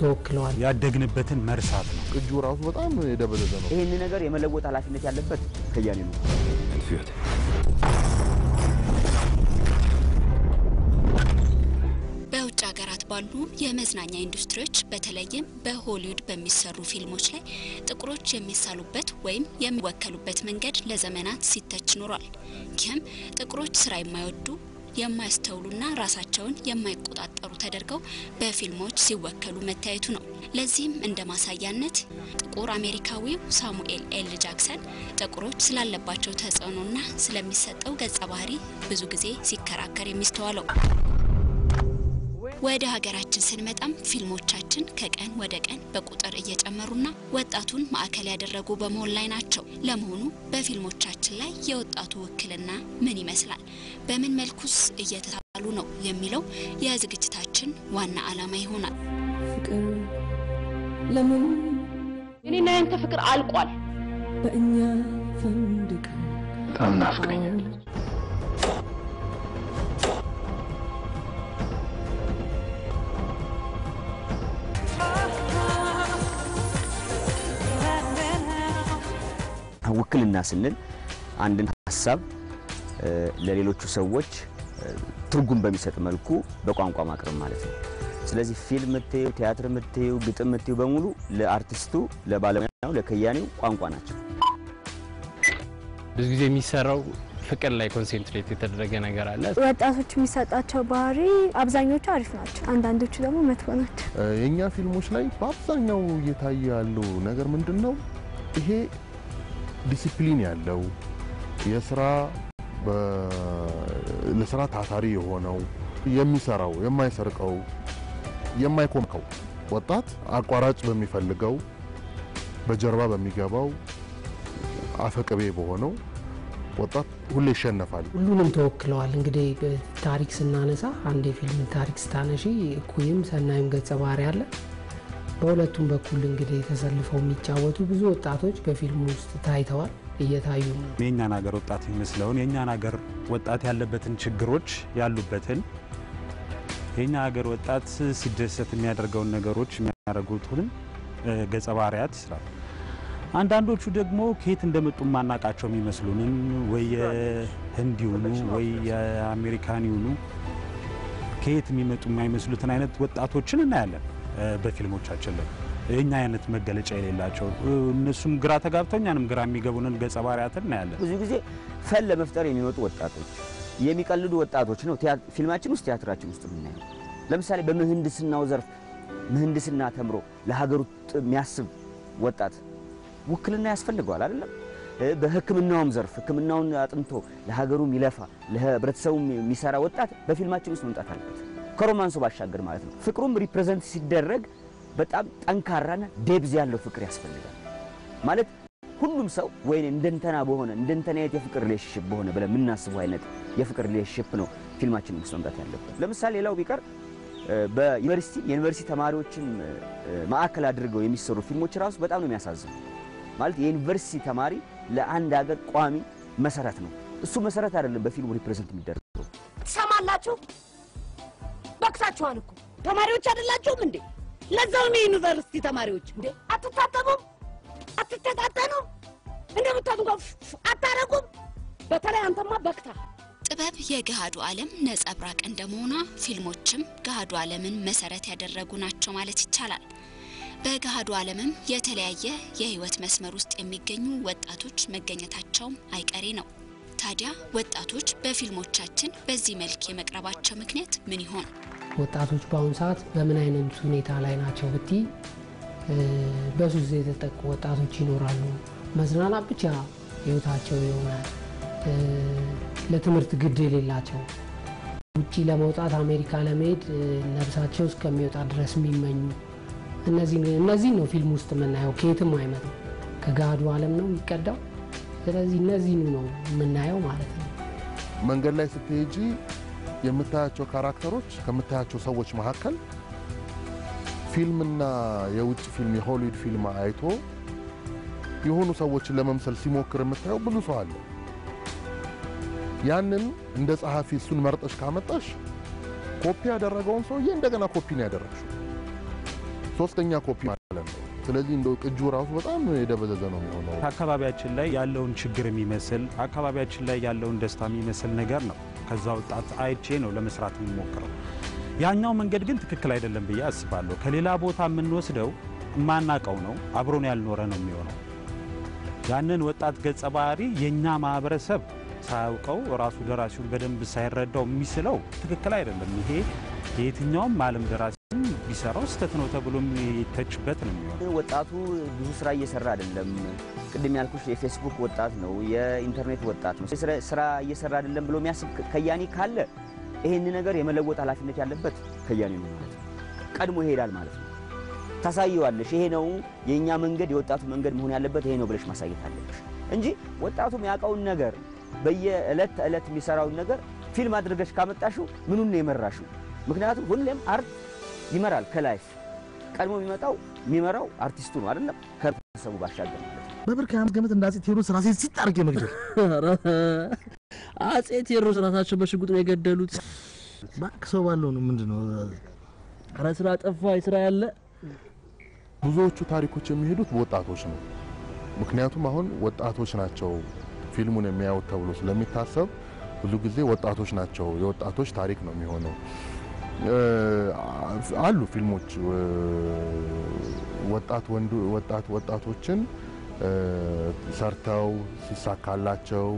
ተወክለዋል። ያደግንበትን መርሳት ነው። ቅጁ ራሱ በጣም የደበዘዘ ነው። ይህን ነገር የመለወጥ ኃላፊነት ያለበት ከያኔ ነው። በውጭ ሀገራት ባሉ የመዝናኛ ኢንዱስትሪዎች በተለይም በሆሊውድ በሚሰሩ ፊልሞች ላይ ጥቁሮች የሚሳሉበት ወይም የሚወከሉበት መንገድ ለዘመናት ሲተች ኖሯል። ይህም ጥቁሮች ስራ የማይወዱ የማያስተውሉና ራሳቸውን የማይቆጣጠሩ ተደርገው በፊልሞች ሲወከሉ መታየቱ ነው። ለዚህም እንደ ማሳያነት ጥቁር አሜሪካዊው ሳሙኤል ኤል ጃክሰን ጥቁሮች ስላለባቸው ተጽዕኖና ስለሚሰጠው ገጸ ባህሪ ብዙ ጊዜ ሲከራከር የሚስተዋለው ወደ ሀገራችን ስንመጣም ፊልሞቻችን ከቀን ወደ ቀን በቁጥር እየጨመሩና ወጣቱን ማዕከል ያደረጉ በመሆን ላይ ናቸው። ለመሆኑ በፊልሞቻችን ላይ የወጣቱ ውክልና ምን ይመስላል? በምን መልኩስ እየተሳሉ ነው የሚለው የዝግጅታችን ዋና ዓላማ ይሆናል። ፍቅር ለምን እኔና ያንተ ፍቅር አልቋል። በእኛ ፈንድቅ በጣም ናፍቀኛል። ውክልና ስንል አንድን ሀሳብ ለሌሎቹ ሰዎች ትርጉም በሚሰጥ መልኩ በቋንቋ ማቅረብ ማለት ነው። ስለዚህ ፊልም ምትዩ፣ ቲያትር ምትዩ፣ ግጥም ምትዩ በሙሉ ለአርቲስቱ፣ ለባለሙያው፣ ለከያኒው ቋንቋ ናቸው። ብዙ ጊዜ የሚሰራው ፍቅር ላይ concentrate የተደረገ ነገር አለ። ወጣቶች የሚሰጣቸው ባህሪ አብዛኞቹ አሪፍ ናቸው፣ አንዳንዶቹ ደግሞ መጥፎ ናቸው። የእኛ ፊልሞች ላይ በአብዛኛው እየታየ ያለው ነገር ምንድን ነው? ይሄ ዲሲፕሊን ያለው የስራ ለስራ ታታሪ የሆነው የሚሰራው የማይሰርቀው የማይኮምከው ወጣት አቋራጭ በሚፈልገው በጀርባ በሚገባው አፈቅቤ በሆነው ወጣት ሁሌ ይሸነፋል። ሁሉንም ተወክለዋል። እንግዲህ ታሪክ ስናነሳ አንድ የፊልም ታሪክ ስታነሺ እኩይም ሰናይም ገጸ ባህሪ አለ። በሁለቱም በኩል እንግዲህ ተሰልፈው የሚጫወቱ ብዙ ወጣቶች በፊልሙ ውስጥ ታይተዋል፣ እየታዩ ነው። የእኛን ሀገር ወጣት የሚመስለውን የእኛን ሀገር ወጣት ያለበትን ችግሮች ያሉበትን የእኛ ሀገር ወጣት ሲደሰት የሚያደርገውን ነገሮች የሚያደርጉትን ገጸ ባህሪያት ይስራል። አንዳንዶቹ ደግሞ ከየት እንደመጡ ማናቃቸው የሚመስሉንን ወይ የህንድ ይሁኑ ወይ የአሜሪካን ይሁኑ ከየት የሚመጡ የማይመስሉትን አይነት ወጣቶችን እናያለን በፊልሞቻችን ላይ የእኛ አይነት መገለጫ የሌላቸው እነሱም ግራ ተጋብተው እኛንም ግራ የሚገቡንን ገጸ ባህሪያትን እናያለን። ብዙ ጊዜ ፈን ለመፍጠር የሚወጡ ወጣቶች፣ የሚቀልዱ ወጣቶች ነው ፊልማችን ውስጥ ቲያትራችን ውስጥ የምናየው። ለምሳሌ በምህንድስናው ዘርፍ ምህንድስና ተምሮ ለሀገሩ የሚያስብ ወጣት ውክልና ያስፈልገዋል አይደለም? በሕክምናውም ዘርፍ ሕክምናውን አጥንቶ ለሀገሩ የሚለፋ ለህብረተሰቡ የሚሰራ ወጣት በፊልማችን ውስጥ መምጣት አለበት። ከ romance ኡ ባሻገር ማለት ነው። ፍቅሩም represent ሲደረግ በጣም ጠንካራና depth ያለው ፍቅር ያስፈልጋል ማለት ሁሉም ሰው ወይ እንደንተና በሆነ እንደንተና አይነት የፍቅር relationship በሆነ ብለን የምናስበው አይነት የፍቅር relationship ነው ፊልማችን ውስጥ መምጣት ያለበት። ለምሳሌ ሌላው ቢቀር በዩኒቨርሲቲ የዩኒቨርሲቲ ተማሪዎችን ማዕከል አድርገው የሚሰሩ ፊልሞች ራሱ በጣም ነው የሚያሳዝኑ። ማለት የዩኒቨርሲቲ ተማሪ ለአንድ ሀገር ቋሚ መሰረት ነው። እሱ መሰረት አይደለም በፊልሙ ሪፕሬዘንት የሚደረገው። ትሰማላችሁ? በቅታችኋል እኮ ተማሪዎች አይደላችሁም እንዴ? ለዛውም የዩኒቨርሲቲ ተማሪዎች እንዴ አትታጠቡም? አትተጣጠኑም? እንደምታቱ ጋር አታረጉም? በተለይ አንተማ በቅታ ጥበብ የገሃዱ ዓለም ነጸብራቅ እንደመሆኗ ፊልሞችም ገሃዱ ዓለምን መሰረት ያደረጉ ናቸው ማለት ይቻላል። በገሃዱ ዓለምም የተለያየ የህይወት መስመር ውስጥ የሚገኙ ወጣቶች መገኘታቸውም አይቀሬ ነው። ታዲያ ወጣቶች በፊልሞቻችን በዚህ መልክ የመቅረባቸው ምክንያት ምን ይሆን? ወጣቶች በአሁኑ ሰዓት በምን አይነት ሁኔታ ላይ ናቸው ብቲ በሱስ የተጠቁ ወጣቶች ይኖራሉ። መዝናናት ብቻ ህይወታቸው የሆነ ለትምህርት ግድ የሌላቸው ውጪ ለመውጣት አሜሪካ ለመሄድ እ፣ ነፍሳቸው እስከሚወጣ ድረስ የሚመኙ እነዚህ ነው ፊልም ውስጥ የምናየው። ከየትም አይመጣም፣ ከገሃዱ ዓለም ነው የሚቀዳው። ስለዚህ እነዚህኑ ነው የምናየው ማለት ነው። መንገድ ላይ ስትሄጂ የምታያቸው ካራክተሮች ከምታያቸው ሰዎች መካከል ፊልምና የውጭ ፊልም የሆሊውድ ፊልም አይቶ የሆኑ ሰዎችን ለመምሰል ሲሞክር የምታየው ብዙ ሰው አለ። ያንን እንደ ጸሐፊ እሱን መርጠሽ ካመጣሽ ኮፒ ያደረገውን ሰውዬ እንደገና ኮፒ ነው ያደረግሽው። ሶስተኛ ኮፒ ማለት ነው። ስለዚህ እንደው ቅጂው ራሱ በጣም የደበዘዘ ነው የሚሆነው። አካባቢያችን ላይ ያለውን ችግር የሚመስል አካባቢያችን ላይ ያለውን ደስታ የሚመስል ነገር ነው ከዛ ወጣት አይቼ ነው ለመስራት የሚሞክረው። ያኛው መንገድ ግን ትክክል አይደለም ብዬ አስባለሁ። ከሌላ ቦታ የምንወስደው የማናቀው ነው፣ አብሮን ያልኖረ ነው የሚሆነው። ያንን ወጣት ገጸ ባህሪ የእኛ ማህበረሰብ ሳያውቀው ራሱ ደራሲውን በደንብ ሳይረዳው የሚስለው ትክክል አይደለም። ይሄ የየትኛውም ዓለም ደራሲ ቢሰራው ስህተት ነው ተብሎ የሚተችበት ነው የሚሆነው። ወጣቱ ብዙ ስራ እየሰራ አይደለም። ቅድም ያልኩሽ የፌስቡክ ወጣት ነው፣ የኢንተርኔት ወጣት ነው። ስራ- እየሰራ አይደለም ብሎ የሚያስብ ከያኒ ካለ ይህን ነገር የመለወጥ ኃላፊነት ያለበት ከያኒ ነው ማለት ነው። ቀድሞ ይሄዳል ማለት ነው። ታሳየዋለሽ። ይሄ ነው የእኛ መንገድ፣ የወጣቱ መንገድ መሆን ያለበት ይሄ ነው ብለሽ ማሳየት አለብሽ እንጂ ወጣቱ የሚያውቀውን ነገር በየዕለት ተዕለት የሚሰራውን ነገር ፊልም አድርገሽ ካመጣሽው ምኑን ነው የመራሽው? ምክንያቱም ሁሌም art ይመራል ከ life ቀድሞ የሚመጣው የሚመራው አርቲስቱ ነው አይደለም ከህብረተሰቡ ባሻገር ማለት ነው። በብር ከአመት ገመት እንደ አፄ ቴዎድሮስ ራሴ ሲጥ አድርጌ መግደል አፄ ቴዎድሮስ ራሳቸው በሽጉጥ ነው የገደሉት። እባክህ ሰው ባለው ነው ምንድን ነው ኧረ ስራ ጠፋ ስራ ያለ ብዙዎቹ ታሪኮች የሚሄዱት በወጣቶች ነው። ምክንያቱም አሁን ወጣቶች ናቸው ፊልሙን የሚያዩት ተብሎ ስለሚታሰብ ብዙ ጊዜ ወጣቶች ናቸው፣ የወጣቶች ታሪክ ነው የሚሆነው። አሉ ፊልሞች ወጣት ወንዱ ወጣት ወጣቶችን ሰርተው ሲሳካላቸው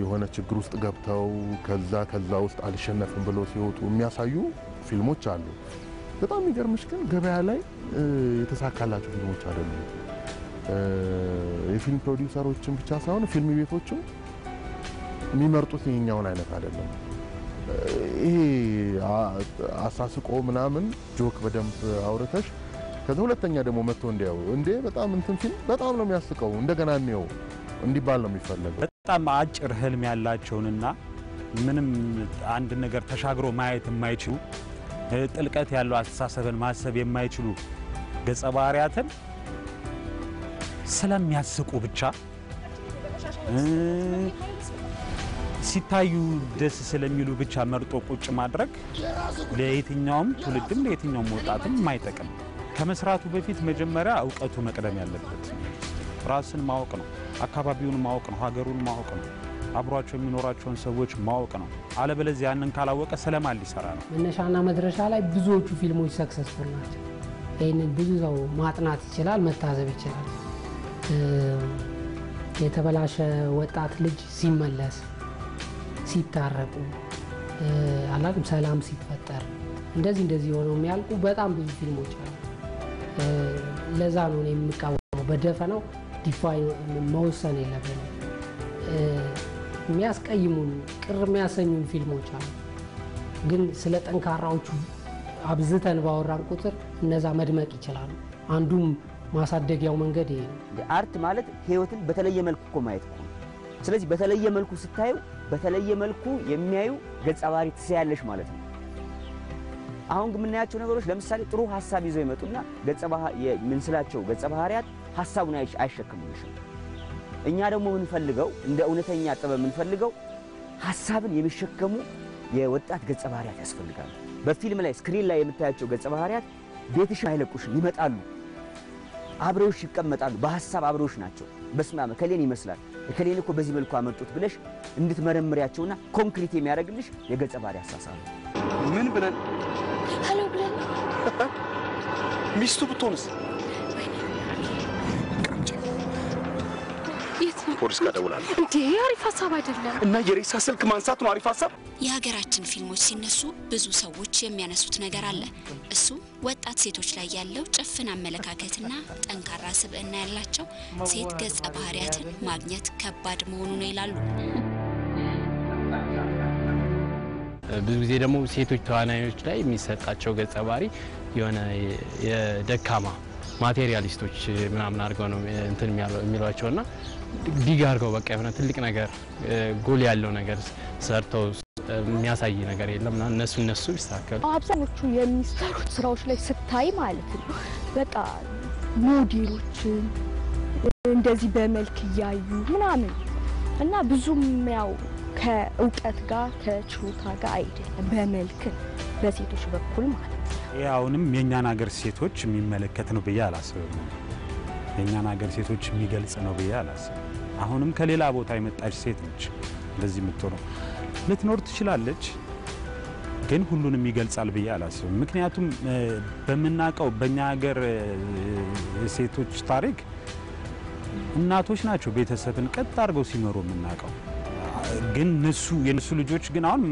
የሆነ ችግር ውስጥ ገብተው ከዛ ከዛ ውስጥ አልሸነፍም ብለው ሲወጡ የሚያሳዩ ፊልሞች አሉ። በጣም የሚገርምሽ ግን ገበያ ላይ የተሳካላቸው ፊልሞች አይደሉም። የፊልም ፕሮዲውሰሮችን ብቻ ሳይሆን ፊልም ቤቶችም የሚመርጡት የኛውን አይነት አይደለም። ይሄ አሳስቆ ምናምን joke በደንብ አውርተሽ ከዛ ሁለተኛ ደግሞ መጥቶ እንዲያው እንዴ በጣም እንትን ፊልም በጣም ነው የሚያስቀው እንደገና እንየው እንዲባል ነው የሚፈለገው። በጣም አጭር ህልም ያላቸውንና ምንም አንድ ነገር ተሻግሮ ማየት የማይችሉ ጥልቀት ያለው አስተሳሰብን ማሰብ የማይችሉ ገጸ ባህሪያትን ስለሚያስቁ ብቻ ሲታዩ ደስ ስለሚሉ ብቻ መርጦ ቁጭ ማድረግ ለየትኛውም ትውልድም ለየትኛውም ወጣትም የማይጠቅም ከመስራቱ በፊት መጀመሪያ እውቀቱ መቅደም ያለበት ራስን ማወቅ ነው። አካባቢውን ማወቅ ነው። ሀገሩን ማወቅ ነው። አብሯቸው የሚኖራቸውን ሰዎች ማወቅ ነው። አለበለዚያ ያንን ካላወቀ ስለማን ሊሰራ ነው? መነሻና መድረሻ ላይ ብዙዎቹ ፊልሞች ሰክሰስፉል ናቸው። ይህንን ብዙ ሰው ማጥናት ይችላል፣ መታዘብ ይችላል። የተበላሸ ወጣት ልጅ ሲመለስ፣ ሲታረቁ፣ አላቅም ሰላም ሲፈጠር እንደዚህ እንደዚህ ሆነው የሚያልቁ በጣም ብዙ ፊልሞች አሉ። ለዛ ነው እኔ የምቃወመው። በደፈናው define መወሰን የለብንም። እ፣ የሚያስቀይሙን ቅር የሚያሰኙን ፊልሞች አሉ። ግን ስለ ጠንካራዎቹ አብዝተን ባወራን ቁጥር እነዛ መድመቅ ይችላሉ። አንዱም ማሳደጊያው መንገድ ይሄ ነው። art ማለት ህይወትን በተለየ መልኩ እኮ ማየት ነው። ስለዚህ በተለየ መልኩ ስታዩ በተለየ መልኩ የሚያዩ ገጸ ባህሪ ትስያለሽ ማለት ነው። አሁን የምናያቸው ነገሮች ለምሳሌ ጥሩ ሀሳብ ይዘው ይመጡና የምንስላቸው ገጸ ባህሪያት ሀሳቡን አይሸከሙልሽም። እኛ ደግሞ የምንፈልገው እንደ እውነተኛ ጥበብ የምንፈልገው ሀሳብን የሚሸከሙ የወጣት ገጸ ባህሪያት ያስፈልጋሉ። በፊልም ላይ screen ላይ የምታያቸው ገጸ ባህሪያት ቤትሽን አይለቁሽም፣ ይመጣሉ፣ አብረውሽ ይቀመጣሉ። በሀሳብ አብረውሽ ናቸው። በስመ አብ ይመስላል እከሌን እኮ በዚህ መልኩ አመጡት ብለሽ እንድትመረምሪያቸውና ኮንክሪት የሚያደርግልሽ የገጸ ባህሪ አሳሳብ ነው። ምን ብለን ሄሎ ብለን ሚስቱ ብትሆንስ? ፖሊስ ጋር እደውላለሁ እንዴ? አሪፍ ሀሳብ አይደለም። እና የሬሳ ስልክ ማንሳት ነው አሪፍ ሀሳብ። የሀገራችን ፊልሞች ሲነሱ ብዙ ሰዎች የሚያነሱት ነገር አለ። እሱ ወጣት ሴቶች ላይ ያለው ጭፍን አመለካከትና ጠንካራ ስብዕና ያላቸው ሴት ገጸ ባህሪያትን ማግኘት ከባድ መሆኑ ነው ይላሉ። ብዙ ጊዜ ደግሞ ሴቶች ተዋናዮች ላይ የሚሰጣቸው ገጸ ባህሪ የሆነ የደካማ materialist ኦች ምናምን አድርገው ነው እንትን የሚሏቸው እና dig አድርገው በቃ የሆነ ትልቅ ነገር ጎል ያለው ነገር ሰርተው የሚያሳይ ነገር የለም እና እነሱ እነሱ ይስተካከሉ። አብዛኞቹ የሚሰሩት ስራዎች ላይ ስታይ ማለት ነው በቃ ሞዴሎችን እንደዚህ በመልክ እያዩ ምናምን እና ብዙም ያው ከእውቀት ጋር ከችሎታ ጋር አይደለም፣ በመልክ በሴቶች በኩል ማለት ነው። ይህ አሁንም የእኛን ሀገር ሴቶች የሚመለከት ነው ብዬ አላስብም። የእኛን ሀገር ሴቶች የሚገልጽ ነው ብዬ አላስብም። አሁንም ከሌላ ቦታ የመጣች ሴት ነች እንደዚህ የምትሆነው። ልትኖር ትችላለች፣ ግን ሁሉንም ይገልጻል ብዬ አላስብም። ምክንያቱም በምናውቀው በእኛ ሀገር እ፣ የሴቶች ታሪክ እናቶች ናቸው ቤተሰብን ቀጥ አድርገው ሲመሩ የምናውቀው። ግን እነሱ የነሱ ልጆች ግን አሁን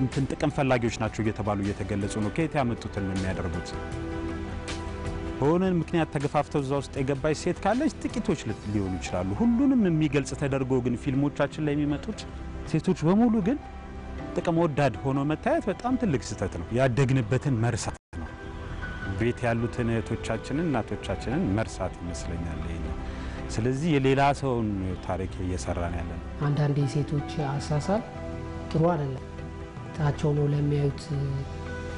እንትን ጥቅም ፈላጊዎች ናቸው እየተባሉ እየተገለጹ ነው። ከየት ያመጡትን ነው የሚያደርጉት? በሆነ ምክንያት ተገፋፍተው እዛ ውስጥ የገባች ሴት ካለች ጥቂቶች ሊሆኑ ይችላሉ። ሁሉንም የሚገልጽ ተደርጎ ግን ፊልሞቻችን ላይ የሚመጡት ሴቶች በሙሉ ግን ጥቅም ወዳድ ሆኖ መታየት በጣም ትልቅ ስህተት ነው። ያደግንበትን መርሳት ነው። ቤት ያሉትን እህቶቻችንን እናቶቻችንን መርሳት ይመስለኛል ስለዚህ የሌላ ሰውን ታሪክ እየሰራን ያለ ነው። አንዳንድ የሴቶች አሳሳል ጥሩ አይደለም። ታቸው ነው ለሚያዩት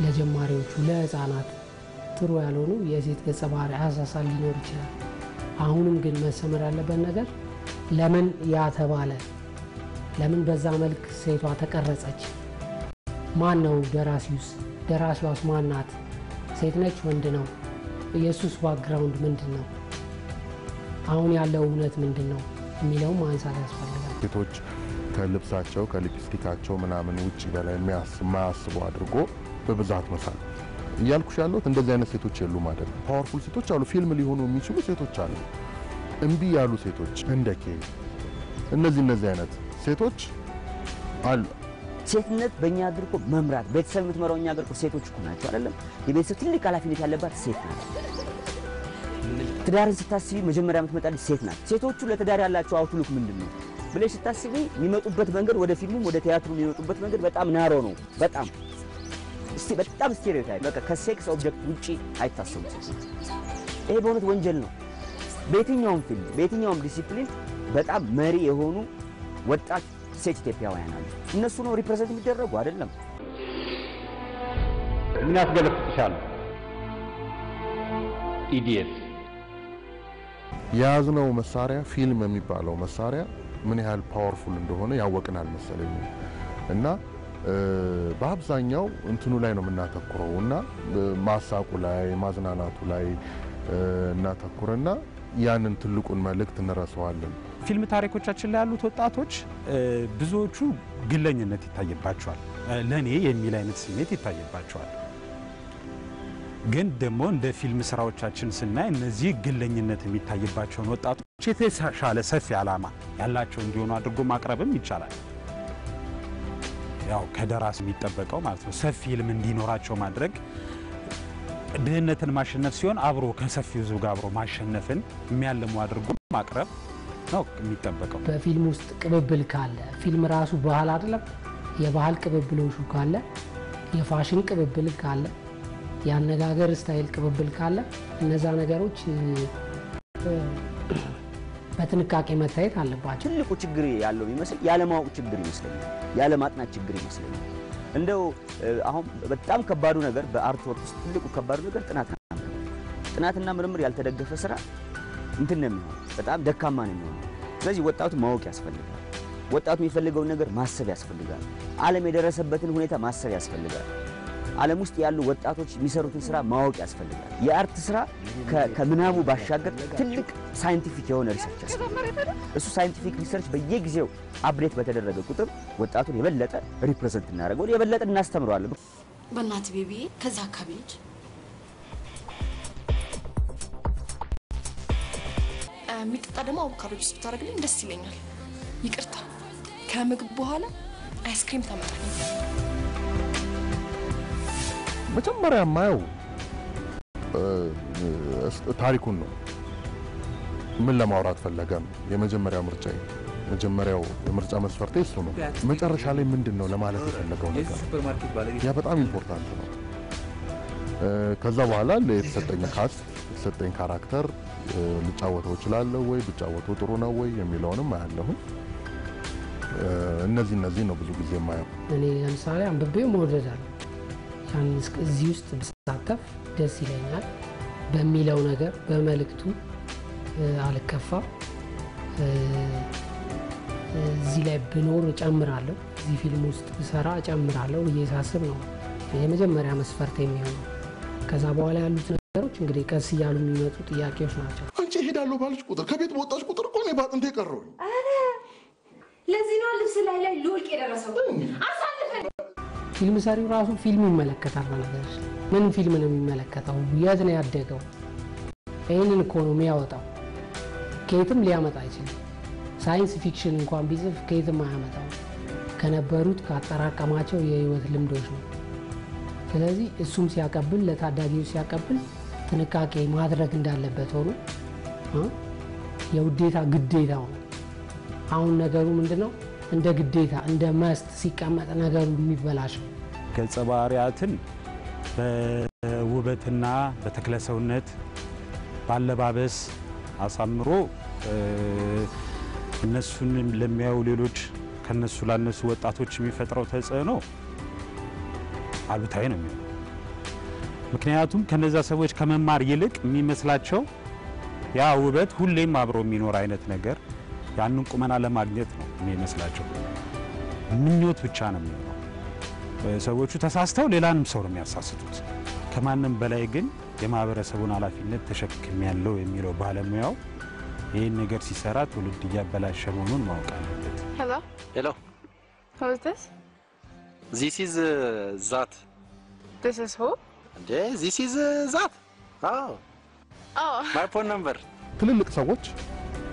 ለጀማሪዎቹ፣ ለህፃናት ጥሩ ያልሆኑ የሴት ገጸ ባህሪ አሳሳል ሊኖር ይችላል። አሁንም ግን መሰመር ያለበት ነገር ለምን ያ ተባለ? ለምን በዛ መልክ ሴቷ ተቀረጸች? ማን ነው ደራሲውስ? ደራሲዋስ ማን ናት? ሴት ነች? ወንድ ነው? የእሱስ background ምንድን ነው? አሁን ያለው እውነት ምንድን ነው የሚለውም ማንሳት ያስፈልጋል። ሴቶች ከልብሳቸው ከሊፕስቲካቸው ምናምን ውጭ በላይ የማያስቡ አድርጎ በብዛት መሳል እያልኩሽ ያለሁት እንደዚህ አይነት ሴቶች የሉም አይደለም። powerful ሴቶች አሉ፣ ፊልም ሊሆኑ የሚችሉ ሴቶች አሉ። እምቢ ያሉ ሴቶች እንደ ኬ እነዚህ እነዚህ አይነት ሴቶች አሉ። ሴትነት በእኛ ሀገር እኮ መምራት ቤተሰብ የምትመራው እኛ ሀገር እኮ ሴቶች እኮ ናቸው አይደለም። የቤተሰብ ትልቅ ኃላፊነት ያለባት ሴት ናት። ትዳርን ስታስቢ መጀመሪያ የምትመጣልሽ ሴት ናት። ሴቶቹ ለትዳር ያላቸው outlook ምንድን ነው ብለሽ ስታስቢ የሚመጡበት መንገድ ወደ ፊልሙም ወደ ቲያትሩ የሚመጡበት መንገድ በጣም narrow ነው። በጣም በጣም stereotype በቃ ከ sex object ውጪ አይታሰቡም ይሄ በእውነት ወንጀል ነው። በየትኛውም ፊልም በየትኛውም ዲሲፕሊን በጣም መሪ የሆኑ ወጣት ሴት ኢትዮጵያውያን አሉ። እነሱ ነው represent የሚደረጉ አይደለም። ምን ያስገለፍጥሻል? idiot የያዝነው መሳሪያ ፊልም የሚባለው መሳሪያ ምን ያህል powerful እንደሆነ ያወቅን አልመሰለኝ እና በአብዛኛው እንትኑ ላይ ነው የምናተኩረው እና ማሳቁ ላይ ማዝናናቱ ላይ እናተኩርና ያንን ትልቁን መልእክት እንረሳዋለን። ፊልም ታሪኮቻችን ላይ ያሉት ወጣቶች ብዙዎቹ ግለኝነት ይታይባቸዋል። ለእኔ የሚል አይነት ስሜት ይታይባቸዋል። ግን ደግሞ እንደ ፊልም ስራዎቻችን ስናይ እነዚህ ግለኝነት የሚታይባቸውን ወጣቶች የተሻለ ሰፊ ዓላማ ያላቸው እንዲሆኑ አድርጎ ማቅረብም ይቻላል። ያው ከደራሲ የሚጠበቀው ማለት ነው ሰፊ ህልም እንዲኖራቸው ማድረግ ድህነትን ማሸነፍ ሲሆን አብሮ ከሰፊው ህዝብ ጋር አብሮ ማሸነፍን የሚያልሙ አድርጎ ማቅረብ ነው የሚጠበቀው። በፊልም ውስጥ ቅብብል ካለ ፊልም ራሱ ባህል አይደለም። የባህል ቅብብሎሹ ካለ፣ የፋሽን ቅብብል ካለ፣ የአነጋገር style ቅብብል ካለ እነዛ ነገሮች በጥንቃቄ መታየት አለባቸው። ትልቁ ችግር ያለው ይመስል ያለማወቅ ችግር ይመስለኛል፣ ያለማጥናት ችግር ይመስለኛል። እንደው አሁን በጣም ከባዱ ነገር በ art work ውስጥ ትልቁ ከባዱ ነገር ጥናትና ጥናትና ምርምር ያልተደገፈ ስራ እንትን ነው የሚሆነው፣ በጣም ደካማ ነው የሚሆነው። ስለዚህ ወጣቱ ማወቅ ያስፈልጋል። ወጣቱ የሚፈልገውን ነገር ማሰብ ያስፈልጋል። ዓለም የደረሰበትን ሁኔታ ማሰብ ያስፈልጋል። ዓለም ውስጥ ያሉ ወጣቶች የሚሰሩትን ስራ ማወቅ ያስፈልጋል። የ art ስራ ከምናቡ ባሻገር ትልቅ scientific የሆነ research እሱ scientific research በየጊዜው update በተደረገ ቁጥር ወጣቱን የበለጠ represent እናደርገው የበለጠ እናስተምረዋለን። በእናት baby ከዛ አካባቢ የሚጠጣ ደግሞ avocado juice ብታደርግልኝ ደስ ይለኛል። ይቅርታ ከምግብ በኋላ ice cream ታመጣልኝ። መጀመሪያ የማየው ታሪኩን ነው። ምን ለማውራት ፈለገ ነው የመጀመሪያ ምርጫ። መጀመሪያው የምርጫ መስፈርቴ እሱ ነው። መጨረሻ ላይ ምንድን ነው ለማለት የፈለገው ነገር ያ በጣም important ነው። ከዛ በኋላ የተሰጠኝ cast የተሰጠኝ character ልጫወተው እችላለሁ ወይ ብጫወተው ጥሩ ነው ወይ የሚለውንም አያለሁ። እ፣ እነዚህ እነዚህ ነው ብዙ ጊዜ የማየው። እኔ ለምሳሌ አንብቤው መውደድ እስከ- እዚህ ውስጥ ብሳተፍ ደስ ይለኛል በሚለው ነገር በመልእክቱ እ፣ እዚህ ላይ ብኖር እጨምራለሁ፣ እዚህ ፊልም ውስጥ ብሰራ እጨምራለሁ ብዬ ሳስብ ነው የመጀመሪያ መስፈርት የሚሆነው። ከዛ በኋላ ያሉት ነገሮች እንግዲህ ቀስ እያሉ የሚመጡ ጥያቄዎች ናቸው። አንቺ እሄዳለሁ ባለች ቁጥር ከቤት በወጣች ቁጥር እኮ እኔ በአጥንቴ ቀረሁኝ። ለዚህ ነው ልብስ ላይ ላይ ሊወልቅ የደረሰው። ፊልም ሰሪው ራሱ ፊልም ይመለከታል። በነገሮች ምን ፊልም ነው የሚመለከተው? የት ነው ያደገው? ይህንን እኮ ነው የሚያወጣው። ከየትም ሊያመጣ አይችልም። science fiction እንኳን ቢጽፍ ከየትም አያመጣው። ከነበሩት ካጠራቀማቸው የህይወት ልምዶች ነው። ስለዚህ እሱም ሲያቀብል ለታዳጊው ሲያቀብል ጥንቃቄ ማድረግ እንዳለበት ሆኖ የውዴታ ግዴታው ነው። አሁን ነገሩ ምንድን ነው? እንደ ግዴታ እንደ መስት ሲቀመጥ ነገሩ የሚበላሸው ገጸ ባህሪያትን በውበትና በተክለሰውነት ባለባበስ አሳምሮ እነሱን ለሚያዩ ሌሎች ከነሱ ላነሱ ወጣቶች የሚፈጥረው ተጽዕኖ አሉታዊ ነው የሚሆነው። ምክንያቱም ከነዛ ሰዎች ከመማር ይልቅ የሚመስላቸው ያ ውበት ሁሌም አብሮ የሚኖር አይነት ነገር ያንን ቁመና ለማግኘት ነው የሚመስላቸው። ምኞት ብቻ ነው የሚሆነው። ሰዎቹ ተሳስተው ሌላንም ሰው ነው የሚያሳስቱት። ከማንም በላይ ግን የማህበረሰቡን ኃላፊነት ተሸክም ያለው የሚለው ባለሙያው ይህን ነገር ሲሰራ ትውልድ እያበላሸ መሆኑን ማወቅ አለበት። Hello? This is that This is Oh, my phone number ትልልቅ ሰዎች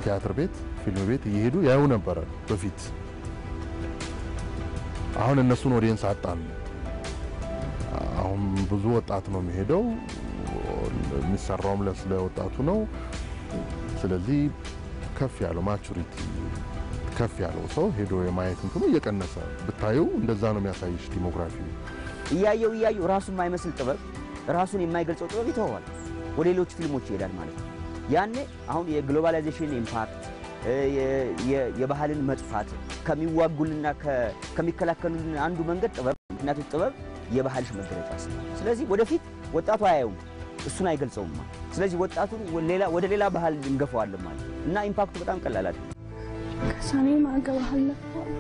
ቲያትር ቤት፣ ፊልም ቤት እየሄዱ ያዩ ነበረ በፊት። አሁን እነሱን audience አጣን። አሁን ብዙ ወጣት ነው የሚሄደው፣ የሚሰራውም ስለ ወጣቱ ነው። ስለዚህ ከፍ ያለው maturity ከፍ ያለው ሰው ሄዶ የማየት እንትኑ እየቀነሰ ብታዩ እንደዛ ነው የሚያሳይሽ demography እያየው እያየው ራሱን የማይመስል ጥበብ ራሱን የማይገልጸው ጥበብ ይተወዋል፣ ወደ ሌሎች ፊልሞች ይሄዳል ማለት ነው። ያኔ አሁን የ globalization impact የባህልን መጥፋት ከሚዋጉልና ከሚከላከሉልን አንዱ መንገድ ጥበብ። ምክንያቱም ጥበብ የባህልሽ መገለጫ ስለሆነ፣ ስለዚህ ወደፊት ወጣቱ አያየውም፣ እሱን አይገልጸውም። ስለዚህ ወጣቱን ወደ ሌላ ባህል እንገፋዋለን ማለት እና impact ኡ በጣም ቀላል አይደለም። ከሳኔም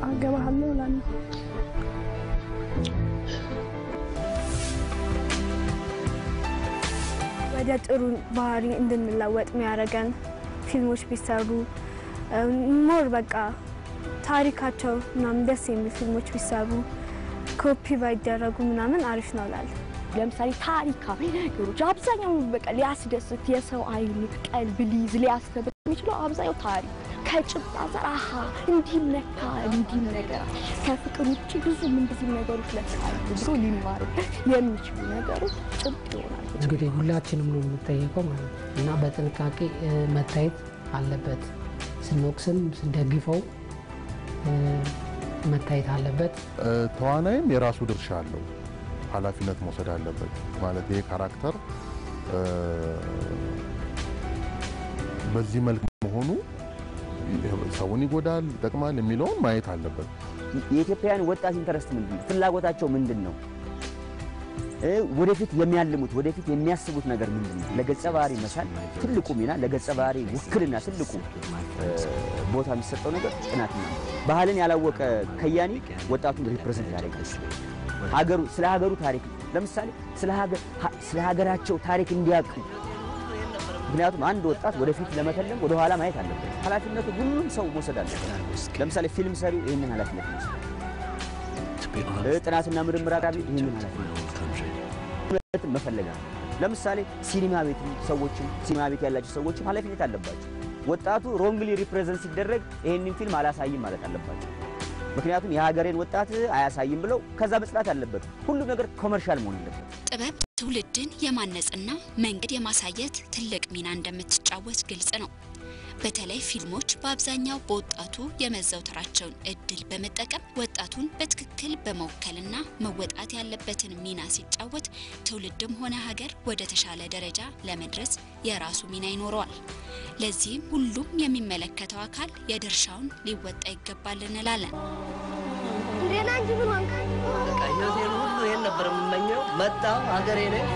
አገባሃለሁ እላለሁ። ወደ ጥሩ ባህሪ እንድንለወጥ የሚያደርገን ፊልሞች ቢሰሩ more በቃ ታሪካቸው ምናምን ደስ የሚል ፊልሞች ቢሰሩ ኮፒ ባይደረጉ ምናምን አሪፍ ነው እላለሁ። ለምሳሌ ታሪካዊ ነገሮች አብዛኛው በቃ ሊያስደስት የሰው አይን ቀልብ ሊይዝ ሊያስተምር የሚችለው አብዛኛው ታሪክ ከጭብጥ አንጻር አሀ እንዲህም ነካ እንዲህም ነገር አለ። ከፍቅር ውጭ ብዙ ምንጊዜም ነገሮች ለካ አሉ ብሎ ሊማሩ የሚችሉ ነገሮች ጭብጥ ይሆናል። እንግዲህ ሁላችንም ነው የምንጠየቀው ማለት ነው እና በጥንቃቄ መታየት አለበት። ስንወቅስም ስንደግፈው መታየት አለበት። ተዋናይም የራሱ ድርሻ አለው፣ ኃላፊነት መውሰድ አለበት። ማለት ይሄ ካራክተር በዚህ መልክ መሆኑ ሰውን ይጎዳል፣ ይጠቅማል የሚለውን ማየት አለበት። የኢትዮጵያውያን ወጣት interest ምንድን ነው? ፍላጎታቸው ምንድን ነው? ወደፊት የሚያልሙት ወደፊት የሚያስቡት ነገር ምንድን ነው? ለገጸ ባህሪ መሳል ትልቁ ሚና፣ ለገጸ ባህሪ ውክልና ትልቁ ቦታ የሚሰጠው ነገር ጥናትና ነው። ባህልን ያላወቀ ከያኒ ወጣቱን represent ያደርጋል። ሀገሩ ስለ ሀገሩ ታሪክ ለምሳሌ ስለ ሀገራቸው ታሪክ እንዲያውቁ ምክንያቱም አንድ ወጣት ወደፊት ለመተለም ወደ ኋላ ማየት አለበት። ኃላፊነቱ ሁሉም ሰው መውሰድ አለበት። ለምሳሌ ፊልም ሰሪው ይህንን ኃላፊነት እ፣ ጥናትና ምርምር አቅራቢ ይህንን ኃላፊነት አለ። ለምሳሌ ሲኒማ ቤት ሰዎችም ሲኒማ ቤት ያላቸው ሰዎችም ኃላፊነት አለባቸው። ወጣቱ wrongly represent ሲደረግ ይህንን ፊልም አላሳይም ማለት አለባቸው። ምክንያቱም የሀገሬን ወጣት አያሳይም ብለው ከዛ መጽዳት አለበት። ሁሉም ነገር ኮመርሻል መሆን አለበት። ጥበብ ትውልድን የማነጽና መንገድ የማሳየት ትልቅ ሚና እንደምትጫወት ግልጽ ነው። በተለይ ፊልሞች በአብዛኛው በወጣቱ የመዘውተራቸውን እድል በመጠቀም ወጣቱን በትክክል በመወከልና መወጣት ያለበትን ሚና ሲጫወት ትውልድም ሆነ ሀገር ወደ ተሻለ ደረጃ ለመድረስ የራሱ ሚና ይኖረዋል። ለዚህም ሁሉም የሚመለከተው አካል የድርሻውን ሊወጣ ይገባል እንላለን። ሁሉ ነበር የምመኘው። መጣሁ ሀገሬ ነኝ።